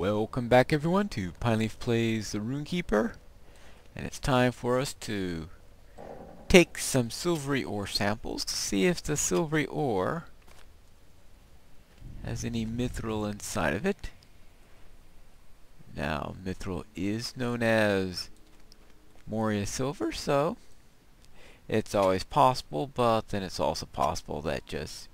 Welcome back everyone to Pineleaf Plays the Runekeeper and it's time for us to take some silvery ore samples to see if the silvery ore has any mithril inside of it. Now mithril is known as Moria silver so it's always possible but then it's also possible that just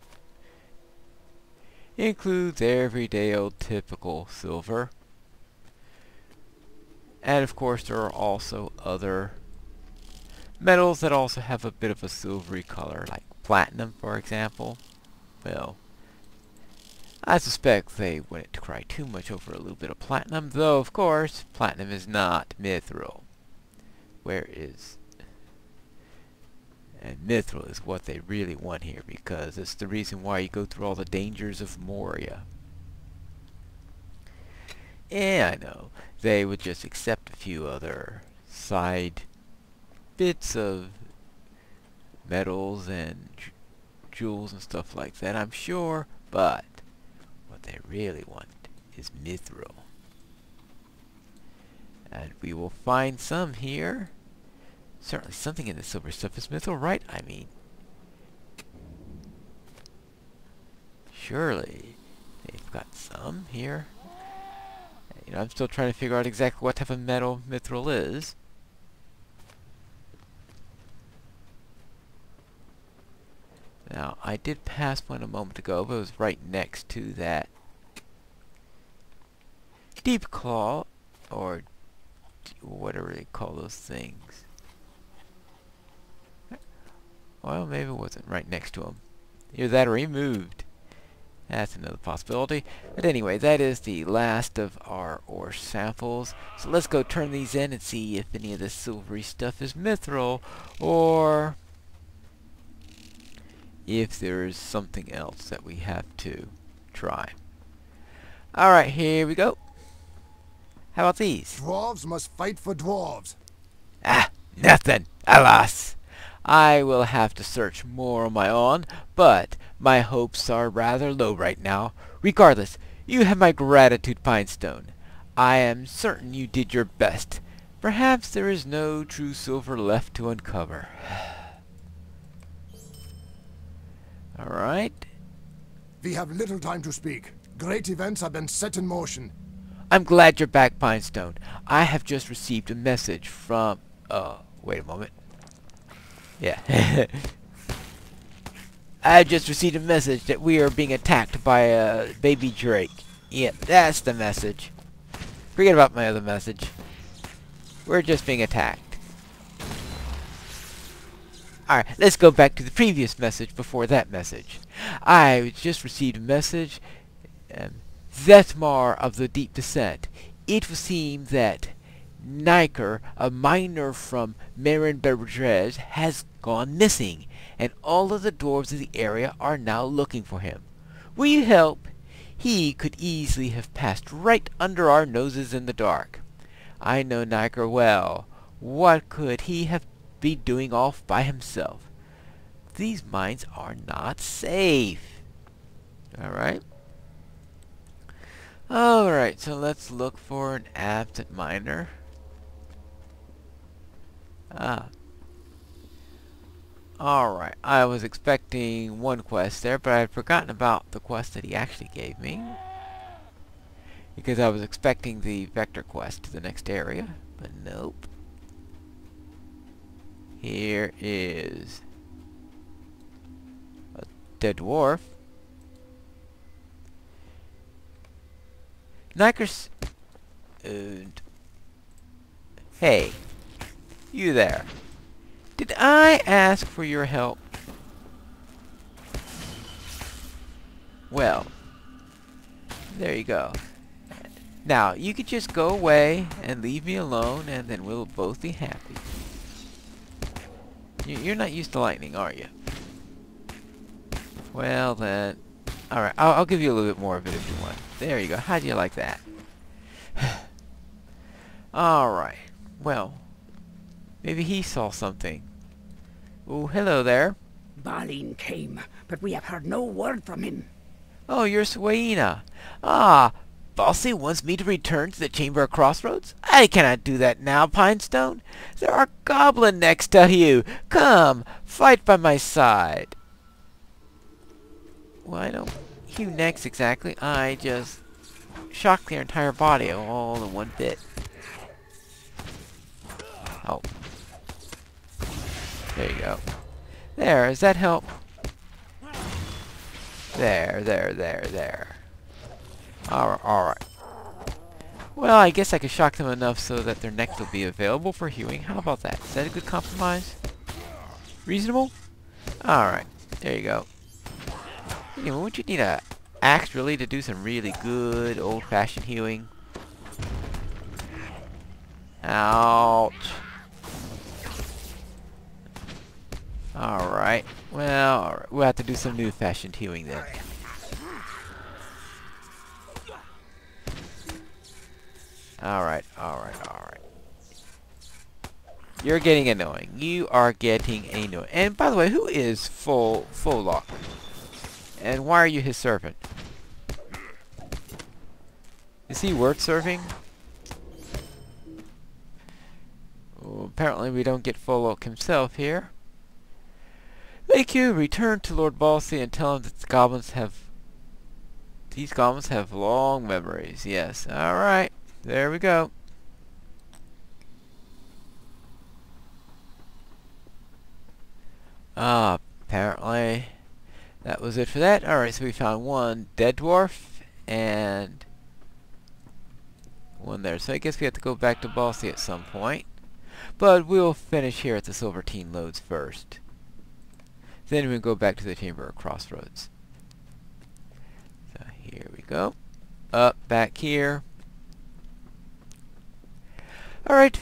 includes everyday old typical silver. And of course there are also other metals that also have a bit of a silvery color, like platinum for example. Well, I suspect they wouldn't cry too much over a little bit of platinum, though of course platinum is not mithril. Where is and mithril is what they really want here because it's the reason why you go through all the dangers of Moria. Yeah, I know. They would just accept a few other side bits of metals and jewels and stuff like that, I'm sure, but what they really want is mithril. And we will find some here Certainly something in the silver stuff is mithril, right? I mean, surely they've got some here. You know, I'm still trying to figure out exactly what type of metal mithril is. Now, I did pass one a moment ago, but it was right next to that deep claw, or whatever they call those things. Well, maybe it wasn't right next to him. Either that or he moved. That's another possibility. But anyway, that is the last of our ore samples. So let's go turn these in and see if any of this silvery stuff is mithril or if there is something else that we have to try. Alright, here we go. How about these? Dwarves must fight for dwarves. Ah, nothing. Alas. I will have to search more on my own, but my hopes are rather low right now. Regardless, you have my gratitude, Pinestone. I am certain you did your best. Perhaps there is no true silver left to uncover. Alright. We have little time to speak. Great events have been set in motion. I'm glad you're back, Pinestone. I have just received a message from... Uh, wait a moment. Yeah. I just received a message that we are being attacked by a baby drake. Yeah, that's the message. Forget about my other message. We're just being attacked. Alright, let's go back to the previous message before that message. I just received a message. Um, Zetmar of the Deep Descent. It would seem that Niker, a miner from Marin has gone missing, and all of the dwarves in the area are now looking for him. Will you help? He could easily have passed right under our noses in the dark. I know Niker well. What could he have been doing off by himself? These mines are not safe. Alright. Alright, so let's look for an absent miner. Ah. Alright, I was expecting one quest there, but I had forgotten about the quest that he actually gave me. Because I was expecting the vector quest to the next area, but nope. Here is a dead dwarf. Nikers... Uh, hey. You there. Did I ask for your help? Well, there you go. Now, you could just go away and leave me alone, and then we'll both be happy. You're not used to lightning, are you? Well, then... Alright, I'll, I'll give you a little bit more of it if you want. There you go. How do you like that? Alright. Well, Maybe he saw something. Oh, hello there. Balin came, but we have heard no word from him. Oh, you're Swaina. Ah, Balsi wants me to return to the Chamber of Crossroads? I cannot do that now, Pinestone. There are goblin necks to you. Come, fight by my side. Well, I don't hew necks exactly. I just shock their entire body all in one bit. Oh. There you go. There, does that help? There, there, there, there. Alright, alright. Well, I guess I could shock them enough so that their necks will be available for hewing. How about that? Is that a good compromise? Reasonable? Alright, there you go. Anyway, would you need a axe really to do some really good old-fashioned hewing? Ouch. Alright. Well, all right. we'll have to do some new-fashioned hewing then. Alright, alright, alright. You're getting annoying. You are getting annoying. And by the way, who is Full Folok? And why are you his servant? Is he worth serving? Well, apparently we don't get Folok himself here. Make you return to Lord Balsi and tell him that the goblins have... These goblins have long memories. Yes. Alright. There we go. Ah, apparently that was it for that. Alright, so we found one dead dwarf and one there. So I guess we have to go back to Balsi at some point. But we'll finish here at the Silvertine Lodes first. Then we go back to the Chamber of Crossroads. So here we go. Up, back here. Alright.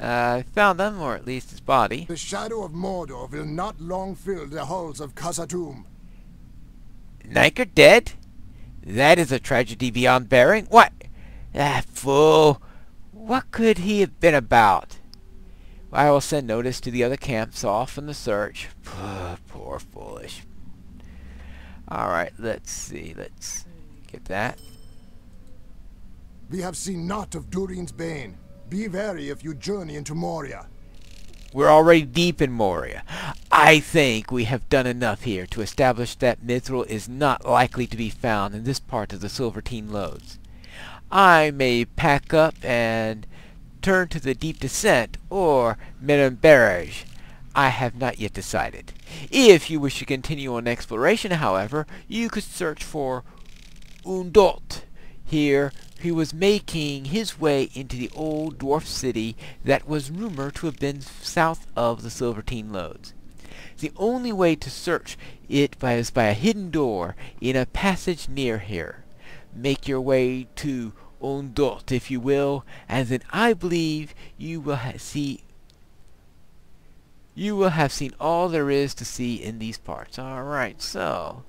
Uh, I found them, or at least his body. The shadow of Mordor will not long fill the halls of Khazad-dûm. Nightjar dead? That is a tragedy beyond bearing. What? That fool. What could he have been about? I will send notice to the other camps off in the search. Poor foolish. Alright, let's see. Let's get that. We have seen naught of Durin's Bane. Be wary if you journey into Moria. We're already deep in Moria. I think we have done enough here to establish that Mithril is not likely to be found in this part of the Silvertine Lodes. I may pack up and turn to the Deep Descent or Menamberge. I have not yet decided. If you wish to continue on exploration, however, you could search for Undot. Here, he was making his way into the old dwarf city that was rumored to have been south of the Silvertine Lodes. The only way to search it is by a hidden door in a passage near here. Make your way to Undot, if you will, and then I believe you will see you will have seen all there is to see in these parts. Alright, so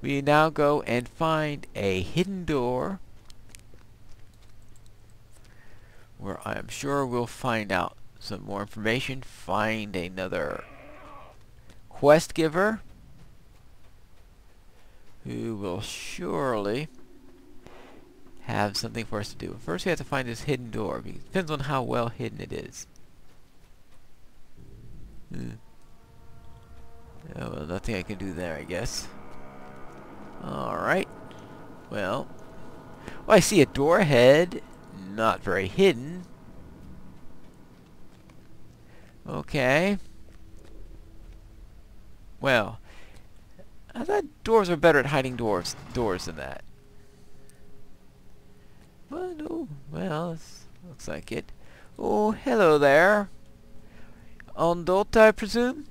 we now go and find a hidden door where I am sure we'll find out some more information, find another quest giver who will surely have something for us to do. First we have to find this hidden door. It depends on how well hidden it is. Hmm. Oh, well, nothing I can do there, I guess. Alright. Well. Well, I see a door ahead. Not very hidden. Okay. Well. I thought doors were better at hiding doors doors than that. Well, no. Well, looks like it. Oh, hello there. Undot, I presume?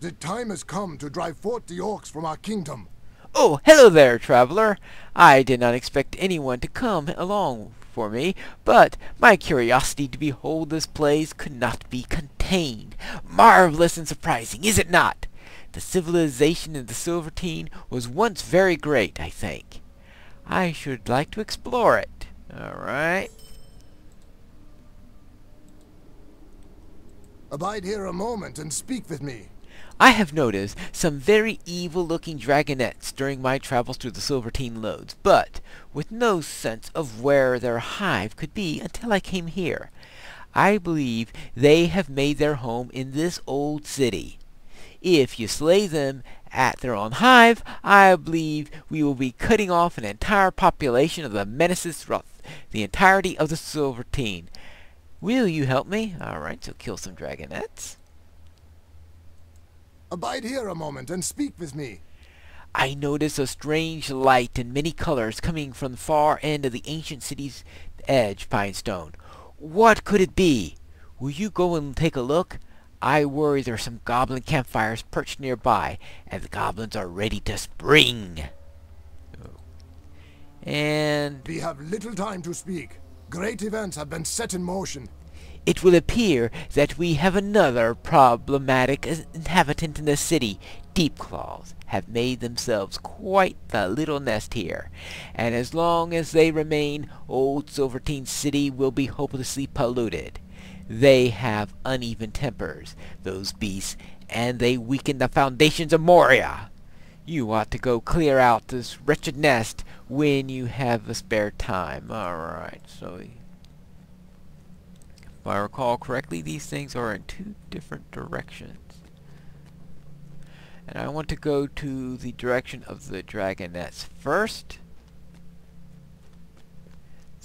The time has come to drive forth the orcs from our kingdom. Oh, hello there, traveler. I did not expect anyone to come along for me, but my curiosity to behold this place could not be contained. Marvelous and surprising, is it not? The civilization of the Silvertine was once very great, I think. I should like to explore it. Alright. Abide here a moment and speak with me. I have noticed some very evil-looking dragonettes during my travels through the Silvertine Lodes, but with no sense of where their hive could be until I came here. I believe they have made their home in this old city. If you slay them at their own hive, I believe we will be cutting off an entire population of the menaces throughout the entirety of the Silvertine. Will you help me? Alright, so kill some dragonettes. Abide here a moment and speak with me. I notice a strange light in many colors coming from the far end of the ancient city's edge, Pinestone. What could it be? Will you go and take a look? I worry there are some goblin campfires perched nearby, and the goblins are ready to spring. And We have little time to speak. Great events have been set in motion. it will appear that we have another problematic inhabitant in the city. Deepclaws have made themselves quite the little nest here, and as long as they remain, old Silvertine City will be hopelessly polluted. They have uneven tempers, those beasts, and they weaken the foundations of Moria. You ought to go clear out this wretched nest when you have the spare time. Alright, so... If I recall correctly, these things are in two different directions. And I want to go to the direction of the dragonettes first.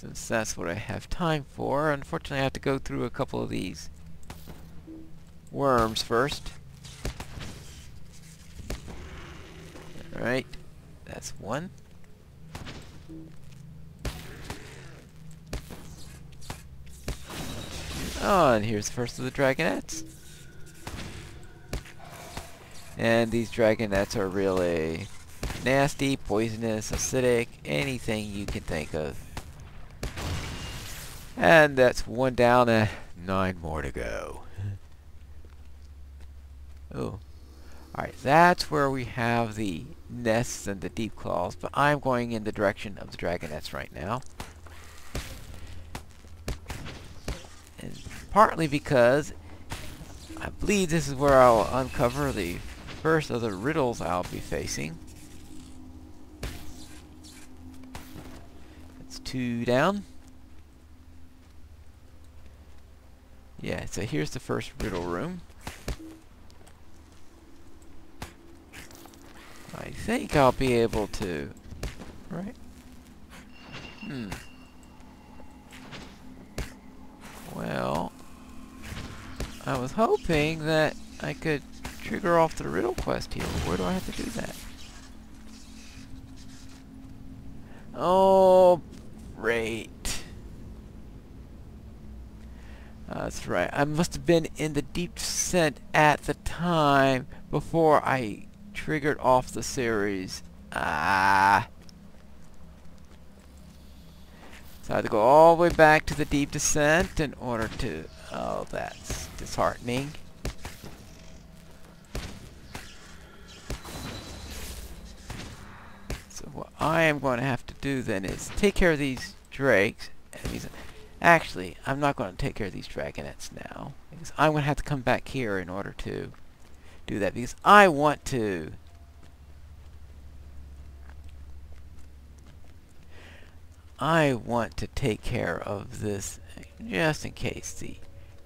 Since that's what I have time for. Unfortunately, I have to go through a couple of these worms first. Alright, that's one. Oh, and here's the first of the dragonettes. And these dragonettes are really nasty, poisonous, acidic, anything you can think of. And that's one down and nine more to go. oh. Alright, that's where we have the nests and the deep claws, but I'm going in the direction of the dragonettes right now. And partly because I believe this is where I'll uncover the first of the riddles I'll be facing. That's two down. Yeah, so here's the first riddle room. I think I'll be able to... Right? Hmm. Well... I was hoping that I could trigger off the riddle quest here. Where do I have to do that? Oh, great. That's right. I must have been in the deep descent at the time before I triggered off the series. Ah. So I had to go all the way back to the deep descent in order to... Oh, that's disheartening. So what I am going to have to do then is take care of these drakes. And these, actually, I'm not going to take care of these dragonettes now. Because I'm going to have to come back here in order to do that. Because I want to... I want to take care of this just in case the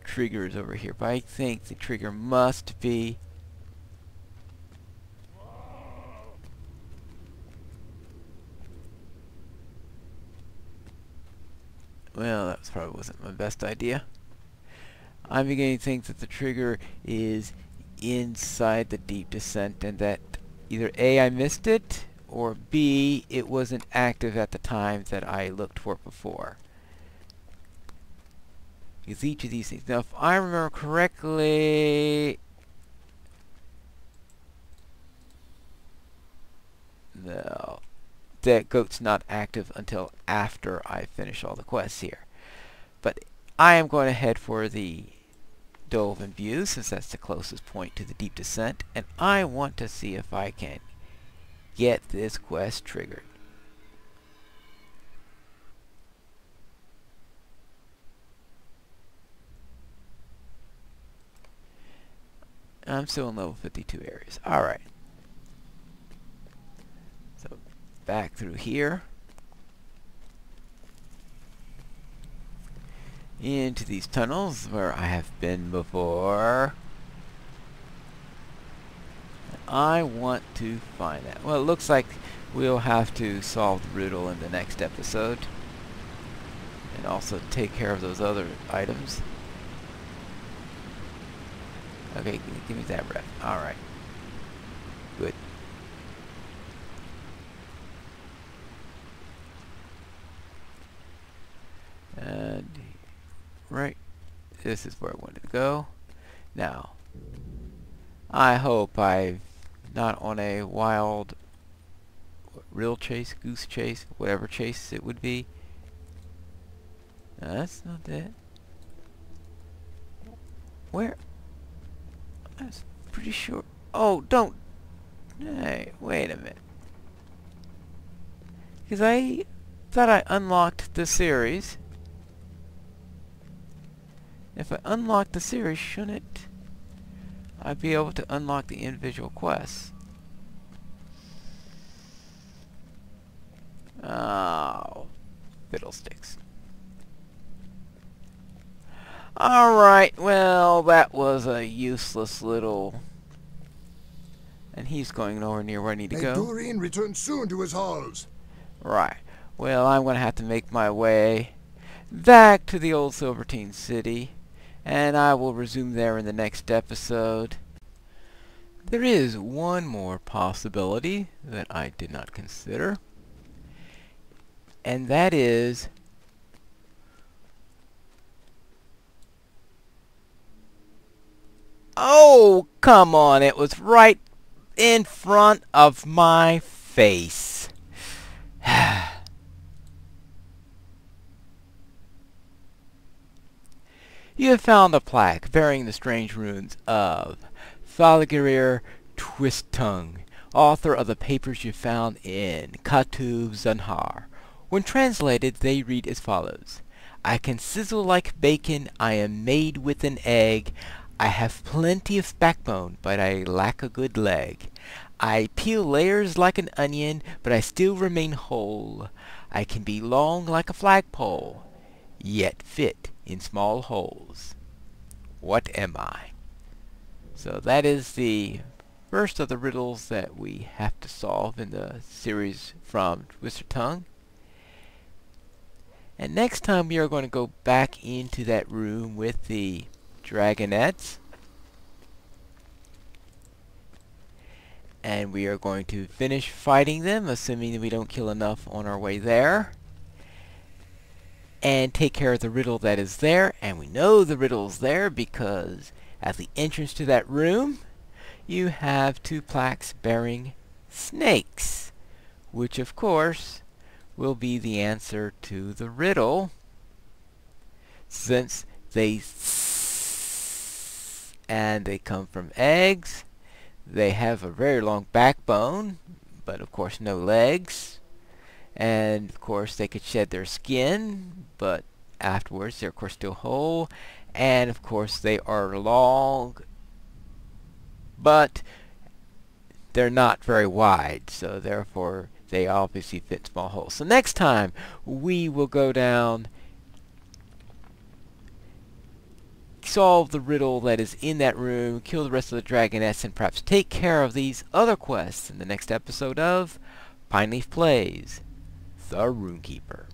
trigger is over here. But I think the trigger must be Well, that probably wasn't my best idea. I'm beginning to think that the trigger is inside the deep descent and that either A, I missed it, or B, it wasn't active at the time that I looked for it before. Because each of these things... Now, if I remember correctly... No. That goat's not active until after I finish all the quests here. But I am going to head for the Dolven View, since that's the closest point to the deep descent, and I want to see if I can get this quest triggered. I'm still in level 52 areas. Alright. So, back through here. Into these tunnels where I have been before. I want to find that. Well, it looks like we'll have to solve the riddle in the next episode. And also take care of those other items. Okay, give me, that rep. Alright. Good. And right, this is where I wanted to go. Now, I hope I'm not on a wild real chase, goose chase, whatever chase it would be. No, that's not that. Where? That's pretty sure. Oh, don't. Hey, wait a minute. Because I thought I unlocked the series. If I unlock the series, shouldn't I be able to unlock the individual quests? Oh, fiddlesticks. Alright, well, that was a useless little... And he's going nowhere near where I need to go. Durin return soon to his halls. Right. Well, I'm going to have to make my way back to the old Silvertine City, and I will resume there in the next episode. There is one more possibility that I did not consider, and that is Oh, come on. It was right in front of my face. you have found a plaque bearing the strange runes of Thaligerir Twisttongue, author of the papers you found in Katub Zunhar. When translated, they read as follows. I can sizzle like bacon, I am made with an egg, I have plenty of backbone, but I lack a good leg. I peel layers like an onion, but I still remain whole. I can be long like a flagpole, yet fit in small holes. What am I? So that is the first of the riddles that we have to solve in the series from Twisted Tongue. And next time we are going to go back into that room with the dragonettes. And we are going to finish fighting them, assuming that we don't kill enough on our way there. And take care of the riddle that is there. And we know the riddle is there because at the entrance to that room, you have two plaques bearing snakes. Which, of course, will be the answer to the riddle. Since they and they come from eggs. They have a very long backbone, but of course no legs. And of course they could shed their skin, but afterwards they're of course still whole. And of course they are long, but they're not very wide, so therefore they obviously fit small holes. So next time we will go down solve the riddle that is in that room, kill the rest of the dragonettes, and perhaps take care of these other quests in the next episode of Pineleaf Plays, The Runekeeper.